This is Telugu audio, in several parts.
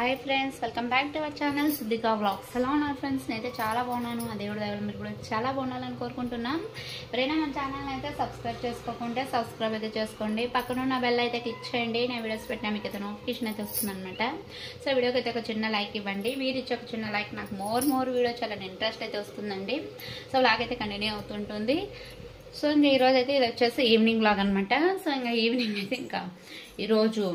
Hi friends welcome back to our channel Siddika vlogs ఎలా ఉన్నారు ఫ్రెండ్స్ నేనైతే చాలా బాగున్నాను. ఆ దేవుడు దగ్గర మీరు కూడా చాలా బాగుండాలని కోరుకుంటున్నాను ఎవరైనా మన ఛానల్ అయితే సబ్స్క్రైబ్ చేసుకోకుంటే సబ్స్క్రైబ్ అయితే చేసుకోండి. పక్కన ఉన్న బెల్ అయితే క్లిక్ చేయండి. నేను వీడియోస్ పెట్టినా మీకు అయితే నోటిఫికేషన్ అయితే వస్తుంది అనమాట సో వీడియోకి అయితే ఒక చిన్న లైక్ ఇవ్వండి. మీరు ఇచ్చే ఒక చిన్న లైక్ నాకు మోర్ మోర్ వీడియో చాలా ఇంట్రెస్ట్ అయితే వస్తుందండి. సో వ్లాగ్ అయితే కంటిన్యూ అవుతుంటుంది. సో ఇంకా ఈరోజు అయితే ఇది వచ్చేసి ఈవినింగ్ లాగ్ అనమాట సో ఇంకా ఈవినింగ్ అయితే ఇంకా ఈరోజు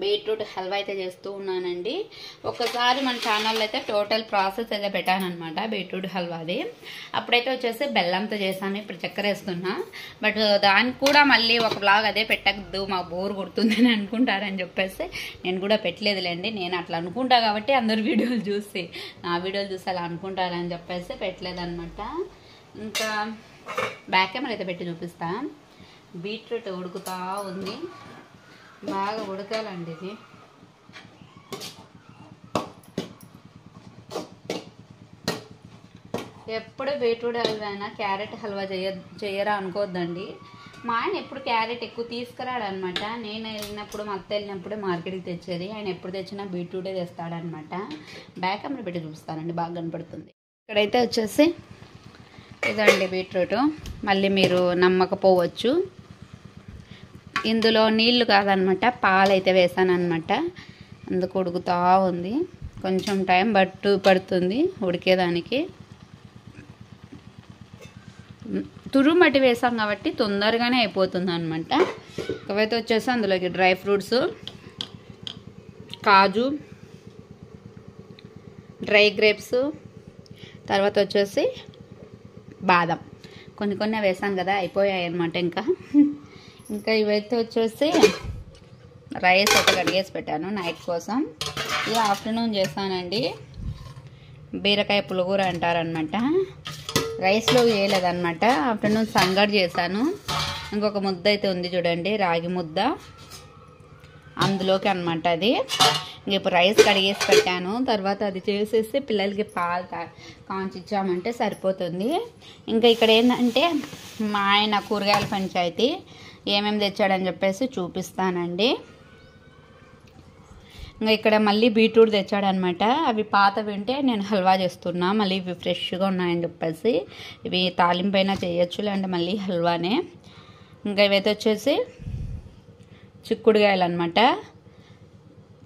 బీట్రూట్ హల్వా అయితే చేస్తూ ఉన్నానండి. ఒకసారి మన ఛానల్లో అయితే టోటల్ ప్రాసెస్ అయితే పెట్టానమాట బీట్రూట్ హల్వాది. అప్పుడైతే వచ్చేసి బెల్లంతో చేశాను ఇప్పుడు చక్కెర వేస్తున్నా బట్ దానికి కూడా మళ్ళీ ఒక బ్లాగ్ అదే పెట్టద్దు మాకు బోర్ కొడుతుందని అనుకుంటారని చెప్పేసి నేను కూడా పెట్టలేదులేండి. నేను అట్లా అనుకుంటా కాబట్టి అందరు వీడియోలు చూసి నా వీడియోలు చూసి అలా అనుకుంటారని చెప్పేసి పెట్టలేదన్నమాట. ఇంకా బ్యాక్ కెమెరా అయితే పెట్టి చూపిస్తా. బీట్రూట్ ఉడుకుతా ఉంది. బాగా ఉడకాలండి ఇది. ఎప్పుడు బీట్రూట్ హల్వా అయినా క్యారెట్ హల్వా చేయ చేయరా అనుకోవద్దండి మా ఆయన ఎప్పుడు క్యారెట్ ఎక్కువ తీసుకురాడనమాట. నేను వెళ్ళినప్పుడు మా అత్త వెళ్ళినప్పుడు మార్కెట్కి తెచ్చేది. ఆయన ఎప్పుడు తెచ్చినా బీట్రూటే తెస్తాడనమాట. బ్యాక్ అమ్మ పెట్టి చూస్తానండి బాగా కనపడుతుంది. ఇక్కడైతే వచ్చేసి ఇదండి బీట్రూట్. మళ్ళీ మీరు నమ్మకపోవచ్చు. ఇందులో నీళ్ళు కాదనమాట పాలైతే అయితే వేసాను అనమాట అందుకు ఉడుకుతూ ఉంది. కొంచెం టైం పట్టు పడుతుంది ఉడికేదానికి. తురుమట్టి వేసాం కాబట్టి తొందరగానే అయిపోతుంది అనమాట ఇకవైతే వచ్చేసి అందులోకి డ్రై ఫ్రూట్స్ కాజు డ్రై గ్రేప్స్ తర్వాత వచ్చేసి బాదం. కొన్ని కొన్ని వేసాను కదా అయిపోయాయి అనమాట ఇంకా. ఇంకా ఇవైతే వచ్చేసి రైస్ అయితే కడిగేసి పెట్టాను నైట్ కోసం. ఇది ఆఫ్టర్నూన్ చేస్తానండి బీరకాయ పులుగూర అంటారనమాట రైస్లో వేయలేదన్నమాట. ఆఫ్టర్నూన్ సంగడి చేశాను. ఇంకొక ముద్ద అయితే ఉంది చూడండి రాగి ముద్ద. అందులోకి అనమాట అది. ఇప్పుడు రైస్ కడిగేసి పెట్టాను. తర్వాత అది చేసేసి పిల్లలకి పాలు కాంచిచ్చామంటే సరిపోతుంది. ఇంకా ఇక్కడ ఏంటంటే మా ఆయన కూరగాయల పంచాయతీ. ఏమేమి తెచ్చాడని చెప్పేసి చూపిస్తానండి. ఇంకా ఇక్కడ మళ్ళీ బీట్రూట్ తెచ్చాడనమాట. అవి పాత వింటే నేను హల్వా చేస్తున్నా మళ్ళీ ఇవి ఫ్రెష్గా ఉన్నాయని చెప్పేసి. ఇవి తాలింపైన చేయొచ్చు లేదంటే మళ్ళీ హల్వానే. ఇంకా ఇవైతే వచ్చేసి చిక్కుడుగాయలు అనమాట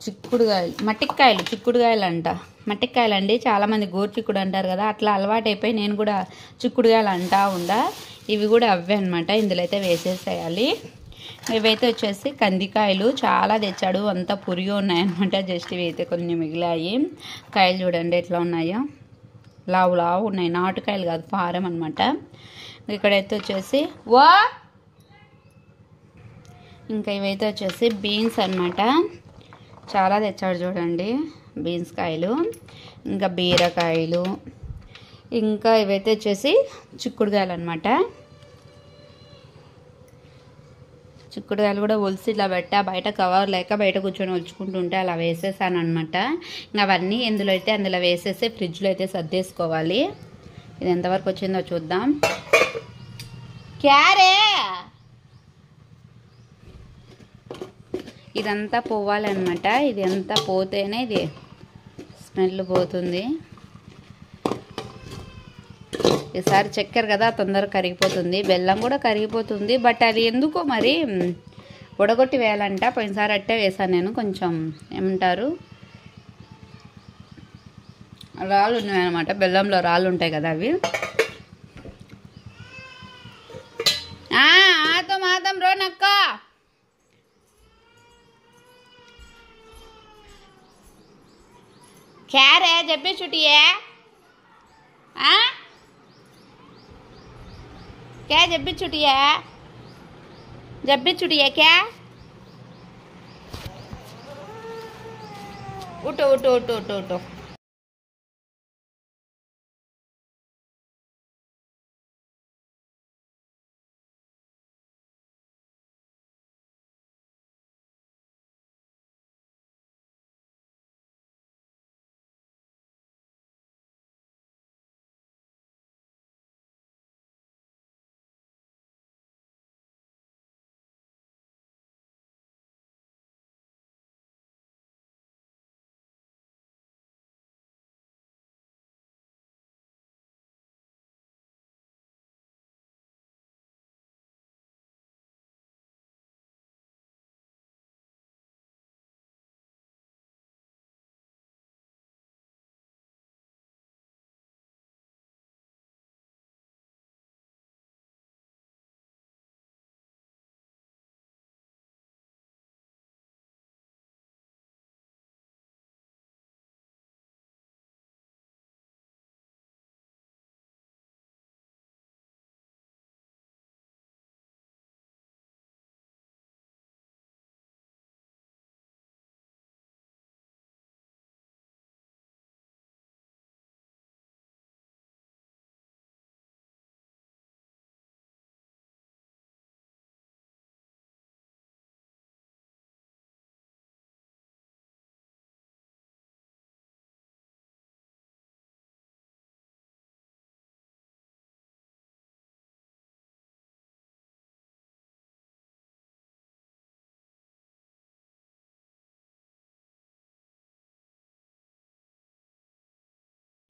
చిక్కుడుగాయలు మట్టికాయలు చిక్కుడుగాయలు అంట మట్టికాయలు అండి చాలామంది గోరుచిక్కుడు అంటారు కదా అట్లా అలవాటు అయిపోయి నేను కూడా చిక్కుడుగాయలు అంటా ఉండా. ఇవి కూడా అవే అనమాట ఇందులో అయితే వేసేసేయాలి. ఇవైతే వచ్చేసి కందికాయలు చాలా తెచ్చాడు. అంతా పురిగి ఉన్నాయన్నమాట. జస్ట్ ఇవైతే కొన్ని మిగిలాయి. కాయలు చూడండి ఎట్లా ఉన్నాయో. లావు లావు ఉన్నాయి. నాటుకాయలు కాదు పారం అనమాట ఇక్కడైతే వచ్చేసి వా! ఇంకా ఇవైతే వచ్చేసి బీన్స్ అనమాట చాలా తెచ్చాడు చూడండి బీన్స్ కాయలు. ఇంకా బీరకాయలు. ఇంకా ఇవైతే వచ్చేసి చిక్కుడుకాయలు అనమాట చిక్కుడుకాయలు కూడా ఒలిసి ఇట్లా పెట్టా బయట కవర్ లేక బయట కూర్చొని ఒలుచుకుంటుంటే అలా వేసేసాను అనమాట ఇంకా అవన్నీ ఎందులో అయితే అందులో వేసేసి ఫ్రిడ్జ్లో అయితే సర్దేసుకోవాలి. ఇది ఎంతవరకు వచ్చిందో చూద్దాం. క్యారే! ఇదంతా పోవాలన్నమాట. ఇది అంతా పోతేనే ఇది స్మెల్ పోతుంది. ఈసారి చక్కెర కదా తొందరగా కరిగిపోతుంది బెల్లం కూడా కరిగిపోతుంది బట్ అది ఎందుకో మరి ఉడగొట్టి వేయాలంట. పోయినసారి అట్టే వేసాను నేను కొంచెం. ఏమంటారు? రాళ్ళు ఉన్నాయన్నమాట బెల్లంలో రాళ్ళు ఉంటాయి కదా అవి. ఆతో మాతం రోనక్క క్యారే చెప్పి చుటియే ఆ? क्या जब भी छुट्टी है। जब भी छुट्टी है क्या? उठो उठो उठो उठो उठो।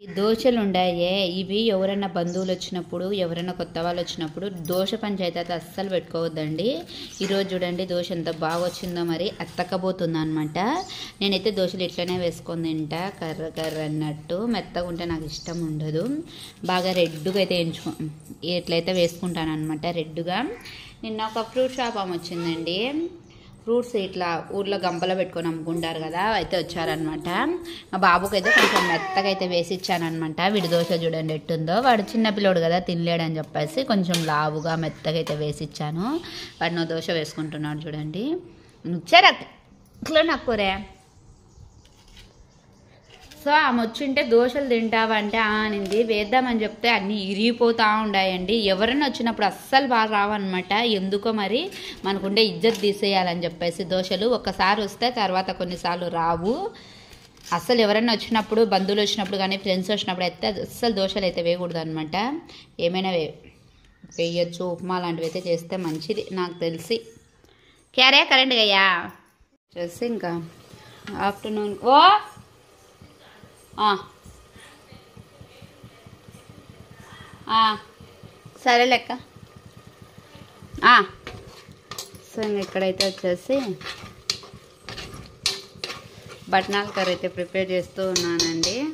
ఈ దోశలు ఉండాయే ఇవి ఎవరైనా బంధువులు వచ్చినప్పుడు ఎవరైనా కొత్త వాళ్ళు వచ్చినప్పుడు దోశ పంచాయతీ అయితే అస్సలు పెట్టుకోవద్దండి. ఈరోజు చూడండి దోశ ఎంత బాగా వచ్చిందో మరి అత్తకపోతుంది అనమాట నేనైతే దోశలు ఇట్లనే వేసుకొని తింటా కర్ర కర్ర అన్నట్టు. మెత్తగా ఉంటే నాకు ఇష్టం ఉండదు. బాగా రెడ్డుగా అయితే ఎంచుకో ఎట్లయితే వేసుకుంటాను అనమాట రెడ్డుగా. నిన్న ఒక ఫ్రూట్ షాప్ ఆమె వచ్చిందండి. ఫ్రూట్స్ ఇట్లా ఊర్లో గంపలో పెట్టుకొని అమ్ముకుంటారు కదా అయితే వచ్చారనమాట మా బాబుకి అయితే కొంచెం మెత్తగా అయితే వేసి ఇచ్చానమాట వీడి దోశ చూడండి ఎట్టుందో. వాడు చిన్నపిల్లోడు కదా తినలేడని చెప్పేసి కొంచెం లావుగా మెత్తగా అయితే వేసి ఇచ్చాను వాడు దోశ వేసుకుంటున్నాడు చూడండి. నుచ్చారా ఇట్లా నాకు కూరే. సో ఆమె వచ్చింటే దోశలు తింటావా అంటే అనింది. వేద్దామని చెప్తే అన్నీ ఇరిగిపోతూ ఉండాయండి. ఎవరైనా వచ్చినప్పుడు అస్సలు బాగా రావన్నమాట. ఎందుకో మరి మనకుండే ఇజ్జత్ తీసేయాలని చెప్పేసి దోశలు ఒక్కసారి వస్తే తర్వాత కొన్నిసార్లు రావు. అస్సలు ఎవరైనా వచ్చినప్పుడు బంధువులు వచ్చినప్పుడు కానీ ఫ్రెండ్స్ వచ్చినప్పుడు అయితే అస్సలు దోశలు అయితే వేయకూడదు అనమాట ఏమైనా వే వేయచ్చు ఉప్మా లాంటివి అయితే చేస్తే మంచిది నాకు తెలిసి. క్యారే కరెంట్ అయ్యా చేసి ఇంకా ఆఫ్టర్నూన్. ఓ! సరే లెక్క. సో ఇంక ఇక్కడైతే వచ్చేసి బట్నాల కర్రీ అయితే ప్రిపేర్ చేస్తూ ఉన్నానండి.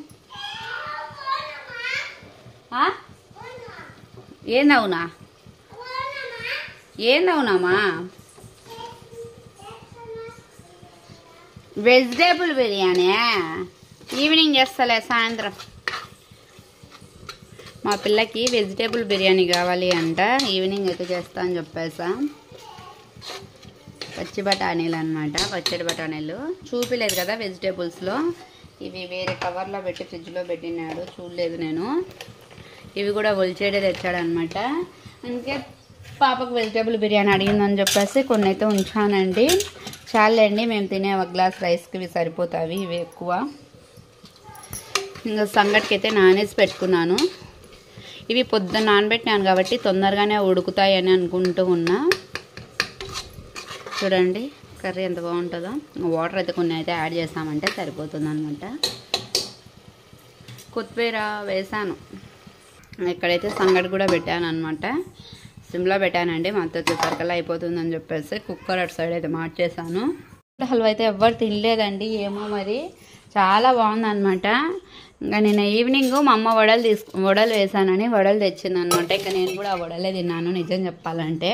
ఆ? ఏందవునా ఏందవునామా వెజిటేబుల్ బిర్యానీ? ఈవినింగ్ చేస్తలే సాయంత్రం. మా పిల్లకి వెజిటేబుల్ బిర్యానీ కావాలి అంట. ఈవినింగ్ అయితే చేస్తా అని చెప్పేసా. పచ్చి బఠానీలు అనమాట పచ్చడి బఠానీలు. చూపిలేదు కదా వెజిటేబుల్స్లో ఇవి వేరే కవర్లో పెట్టి ఫ్రిడ్జ్లో పెట్టినాడు చూడలేదు నేను. ఇవి కూడా ఒలిచేడే తెచ్చాడనమాట అందుకే పాపకు వెజిటేబుల్ బిర్యానీ అడిగిందని చెప్పేసి కొన్ని అయితే ఉంచానండి. చాలండి మేము తినే ఒక గ్లాస్ రైస్కి ఇవి సరిపోతాయి ఇవి ఎక్కువ. ఇంకా సంగటికి అయితే నానేసి పెట్టుకున్నాను. ఇవి పొద్దున్న నానబెట్టినాను కాబట్టి తొందరగానే ఉడుకుతాయి అని అనుకుంటూ ఉన్నా. చూడండి కర్రీ ఎంత బాగుంటుందో. వాటర్ అయితే కొన్ని అయితే యాడ్ చేస్తామంటే సరిపోతుంది అనమాట కొత్తిమీర వేసాను. ఇక్కడైతే సంగటి కూడా పెట్టాను అనమాట సిమ్లో పెట్టానండి మా అత్త వచ్చేసరికల్లా అయిపోతుందని చెప్పేసి కుక్కర్ అటు సైడ్ అయితే మార్చేసాను హల్వా అయితే ఎవ్వరు తినలేదండి ఏమో మరి. చాలా బాగుందన్నమాట. ఇంకా నేను ఈవినింగ్ మా అమ్మ వడలు తీసుకు వడలు వేసానని వడలు తెచ్చింది అనమాట ఇంకా నేను కూడా ఆ వడలే తిన్నాను నిజం చెప్పాలంటే.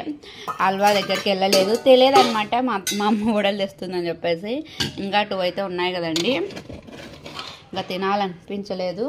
హల్వా దగ్గరికి వెళ్ళలేదు. తెలియదు అనమాట మా మా అమ్మ వడలు తెస్తుందని చెప్పేసి. ఇంకా టూ అయితే ఉన్నాయి కదండి. ఇంకా తినాలనిపించలేదు.